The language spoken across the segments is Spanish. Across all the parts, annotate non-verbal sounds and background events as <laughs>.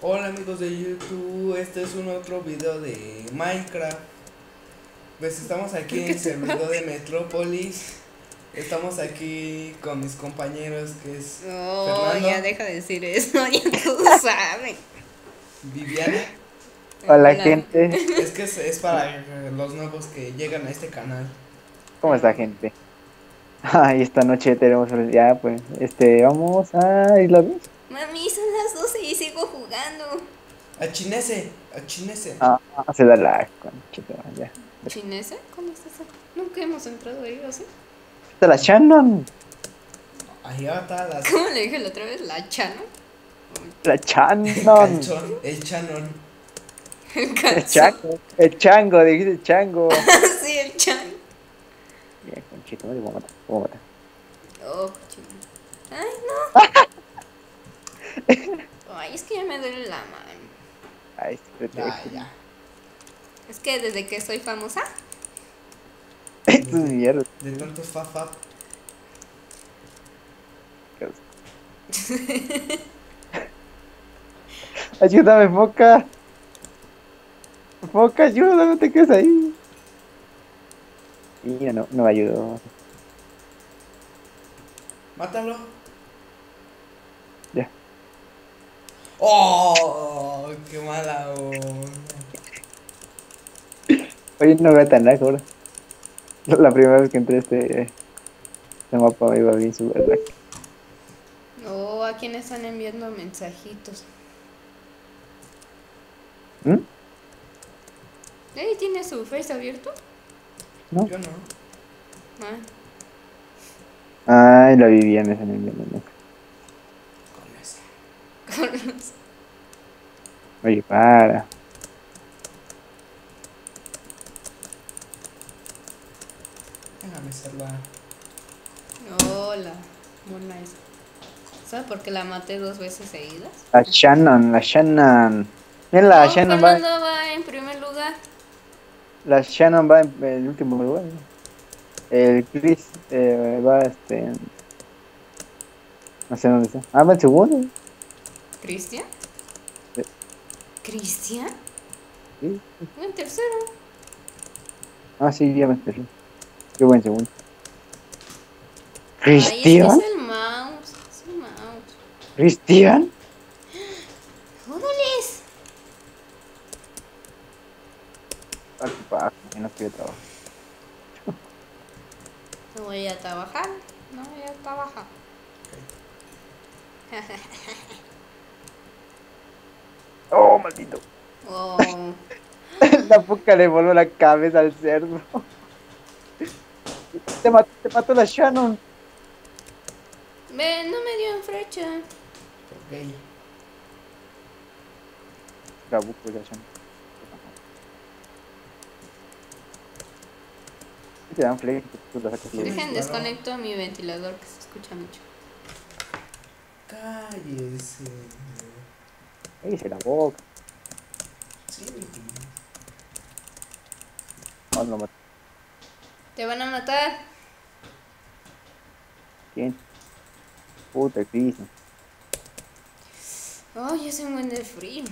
Hola amigos de YouTube, este es un otro video de Minecraft. Pues estamos aquí en el servidor de Metrópolis. Estamos aquí con mis compañeros que es Oh, Fernando. ya deja de decir eso, <laughs> ya tú sabes. Viviana. Hola gente, Es que es, es para los nuevos que llegan a este canal. ¿cómo está gente? Ay, esta noche tenemos ya pues, este, vamos a ¿y lo ves? Mami, son las 12 y sigo jugando. A Chinese, a Chinese. Ah, se da la conchita, ya. ¿Chinese? ¿Cómo está eso? Nunca hemos entrado ahí, ¿o sí? Está la Shannon, Ahí va todas las ¿Cómo le dije la otra vez? ¿La chano? la Shannon, el chanon. El el chango, el chango, dijiste chango. <laughs> sí, el chan. Bien, conchita, me voy a matar, me voy a matar. Oh, cochino. Ay, no. <laughs> Ay, es que ya me duele la mano. Ay, sí, Ya, ya. Es que desde que soy famosa, <laughs> Esto es mierda. De tantos fafap. <laughs> Ayúdame, foca. Foca, ayúdame, no te quedes ahí. Mira, no, no me ayudó. Mátalo. Ya. Oh, qué mala onda. Oye, no veo tan lejos. ahora. La primera vez que entré a este, este mapa me iba bien su verdad. oh, a quién están enviando mensajitos. ¿Mm? ¿Ey, tiene su face abierto? ¿No? Yo no. Ah, Ay, la Viviana esa me envió, Con Oye, para. Déjame salvar. Hola, esa. ¿Sabes por qué la maté dos veces seguidas? La Shannon, la Shannon. Mira, la No, Shannon va, Fernando va en primer lugar. la Shannon va en el último lugar. El Chris eh, va este. No sé dónde está. Ah, va en segundo. ¿Cristian? ¿Cristian? Sí. En tercero. Ah, sí, ya me esperé. Qué buen segundo. Ay, es que ¿Cristian? es el mouse. Es el mouse. ¿Cristian? Ah, no quiero trabajar. No voy a trabajar. No voy a trabajar. <laughs> Oh, maldito. Oh, <laughs> La puca le voló la cabeza al cerdo. Te mató, te mató la Shannon. ve, no me dio en flecha. Ok. Gabuco la Shannon. Te dan flecha, la. Dejen desconecto mi ventilador que se escucha mucho. Cállese. Cállese la boca. Sí. Te van a matar. ¿Quién? Puta, Chris. Ay, hace un buen de frío.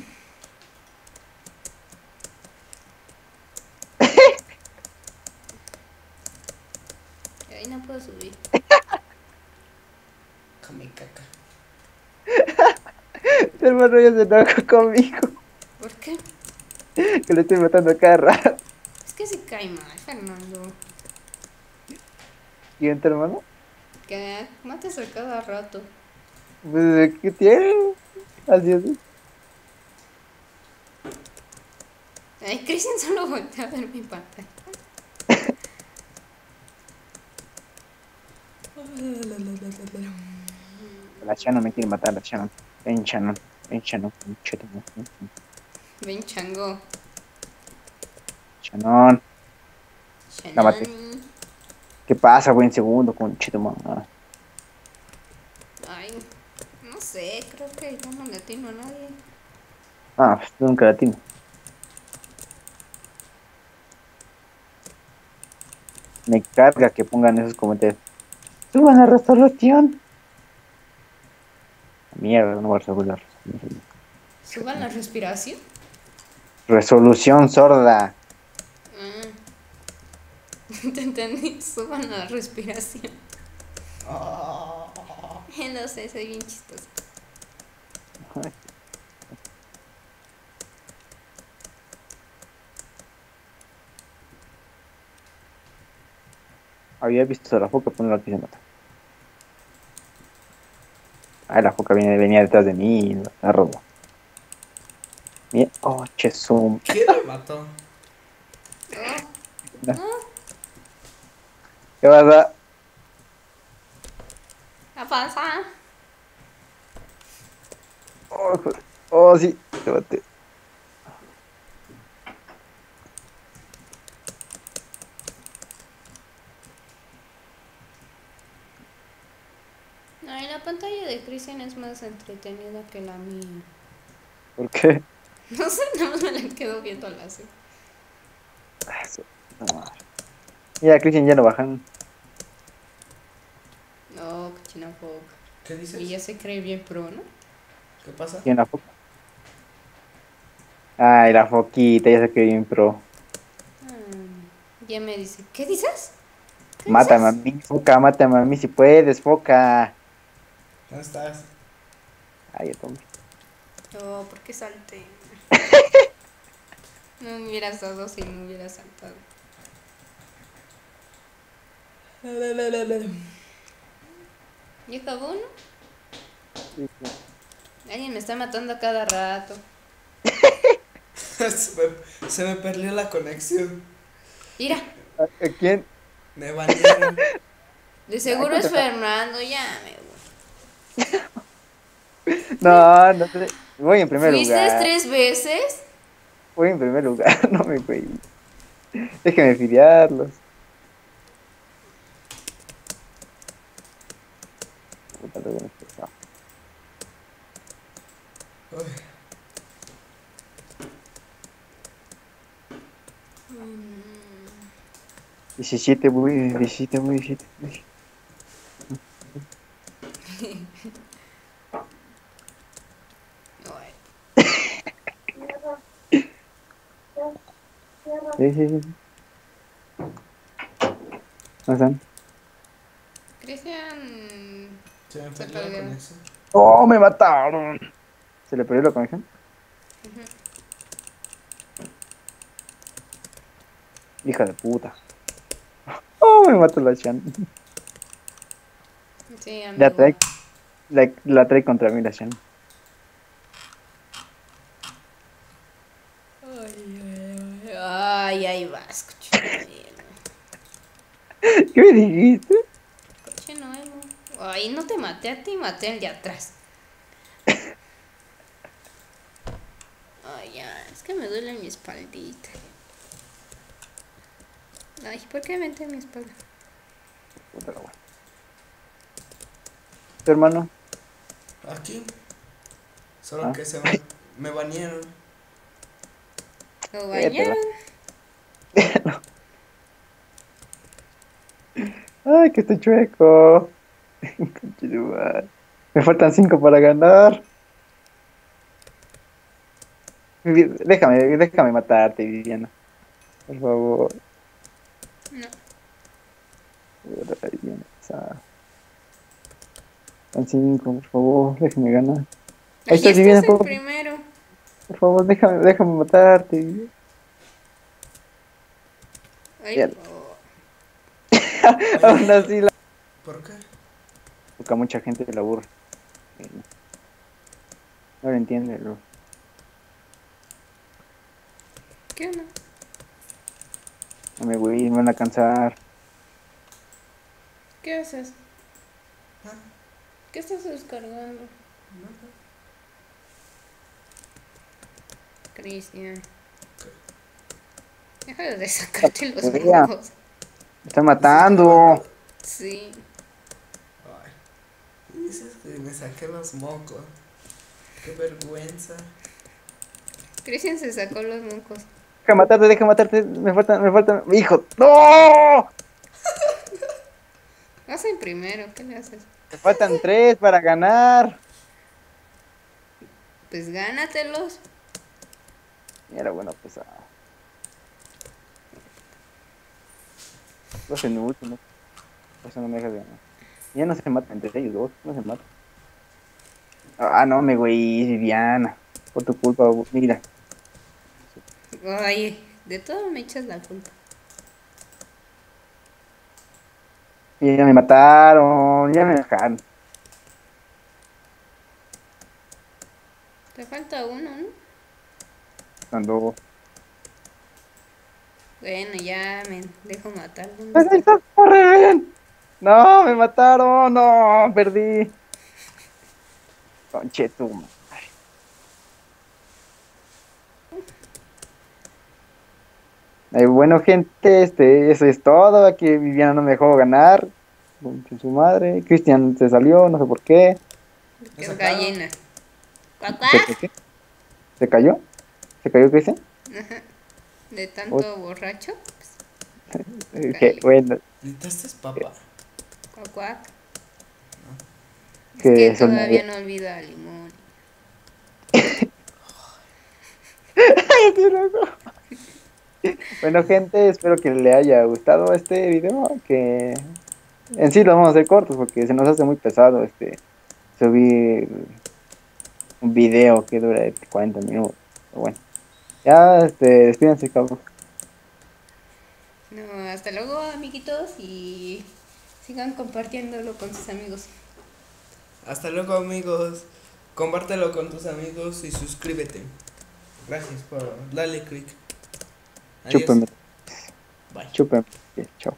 <laughs> Ay, no puedo subir. Come caca. El <laughs> hermano ya se enoja conmigo. Que le estoy matando a cada rato. Es que se cae mal, Fernando. ¿Quién tu hermano? Que mates a cada rato. Pues, ¿qué tiene? Así es. Ay, Cristian solo voltea a ver mi pantalla. La Shannon me quiere matar, la Shannon. Ven, Shannon. Ven, Shannon. Ven, Shannon. Ven, chango. Shannon. La maté. ¿Qué pasa, buen segundo, con chito mamá? Ay, no sé, creo que yo no le atino a nadie. Ah, pues nunca latino. Me carga que pongan esos comentarios. Suban la restauración. Mierda, no voy a resolver. Suban la respiración. Resolución sorda. Mm. <laughs> Te entendí. Suban la respiración. Ah. No sé, soy bien chistosa. Había visto a la foca, pero no la quise matar. Ah, la foca viene, venía detrás de mí, la robó. Bien, oh, chesum. ¿Quién me mató? ¿Qué pasa? ¿qué pasa? Oh, joder. oh sí, te maté. Ay, la pantalla de Cristian es más entretenida que la mía. ¿Por qué? <laughs> No sé, nada más me la quedo viendo la así. Ah, no. Mira, Cristian ya no bajan. No, cochina poca. ¿Qué dices? Y ya se cree bien pro, ¿no? ¿Qué pasa? ¿Quién la foca? Ay, la foquita, ya sé que bien pro. Ah, ya me dice, ¿qué dices? ¿Qué Mátame a mí, foca, mátame a mí si puedes, foca. ¿Dónde estás? Ay, ya tomé. Oh, ¿por qué salté? <laughs> no me hubieras dado si no hubiera saltado. ¿Y acabó uno? Alguien me está matando a cada rato. <laughs> se, me, se me perdió la conexión. Mira, ¿A quién? Me banearon. <laughs> de seguro es Fernando, ya me voy. No, no sé. Voy en primer ¿Fuiste lugar. tres veces? Voy en primer lugar, <laughs> no me güey. Déjeme filiarlos. Puta, lo bueno que está. Uy, Mm, 17, voy, 17, voy, 17. voy. ay, Sí, sí, sí. ¿Dónde están? Cristian. se me perdió la conexión. ¡Oh, me mataron! ¿Se le perdió la conexión? Hija de puta. ¡Oh, me mató la Chan! Sí, amigo. La trae, la, la trae contra mí la Chan. Ay, ahí vas, coche ¿Qué me dijiste? Coche nuevo. Ay, no te maté a ti, maté al de atrás. Ay, ya, es que me duele mi espaldita. Ay, ¿por qué vente mi espalda? ¿Tu hermano? Aquí. Solo Ah. que se me, me banearon. ¿Lo Vete, bañaron? Ay, que estoy chueco. <laughs> Me faltan cinco para ganar. Déjame, déjame matarte, Viviana. Por favor. No. Faltan cinco, por favor, déjame ganar. Ahí está estás Viviana, por, primero. por favor, déjame, déjame matarte. Ay, oh. <laughs> Aún así, la... ¿Por qué? Porque a mucha gente le aburre. No lo entiende, bro. ¿Qué onda? No me voy, me van a cansar. ¿Qué haces? Ah, ¿Qué estás descargando? nada. Cristian. Deja de sacarte los Vea. Están matando. Sí. Ay. Dices que me saqué los mocos. Qué vergüenza. Cristian se sacó los mocos. Deja matarte, deja matarte. Me faltan, me faltan. ¡Hijo! ¡No! <laughs> Vas en primero, ¿qué le haces? Me faltan tres para ganar. Pues gánatelos. Era bueno, pues. Ah. En el último. Eso no me dejas ganar. Ya no se matan entre ellos dos, no se matan. Ah, no, me güey, Viviana. Por tu culpa, mira. Oye, de todo me echas la culpa. Ya me mataron, ya me dejaron. Te falta uno, ¿no? Cuando. Bueno, ya me dejo matar. ¿dónde ¡Pues ahí está? está, corren! No, me mataron, no, perdí. Conche tu madre. Eh, bueno, gente, este, eso es todo. Aquí Viviana no me dejó ganar. Conche su madre. Cristian se salió, no sé por qué. Es gallina. ¿Se, qué? ¿Se cayó? ¿Se cayó Cristian? De tanto borracho. Eh, que, bueno, ¿Gritaste papá? Cuac, cuac. Es Que todavía no olvida al limón. Bueno, gente, espero que le haya gustado este video. Que en sí lo vamos a hacer cortos porque se nos hace muy pesado este subir un video que dura 40 minutos. Pero bueno, ya este, despídense, cabrón. No, hasta luego, amiguitos. Y sigan compartiéndolo con sus amigos. Hasta luego amigos. Compártelo con tus amigos y suscríbete. Gracias por darle click. Adiós. Chúpenme, Bye. chúpenme. Chao.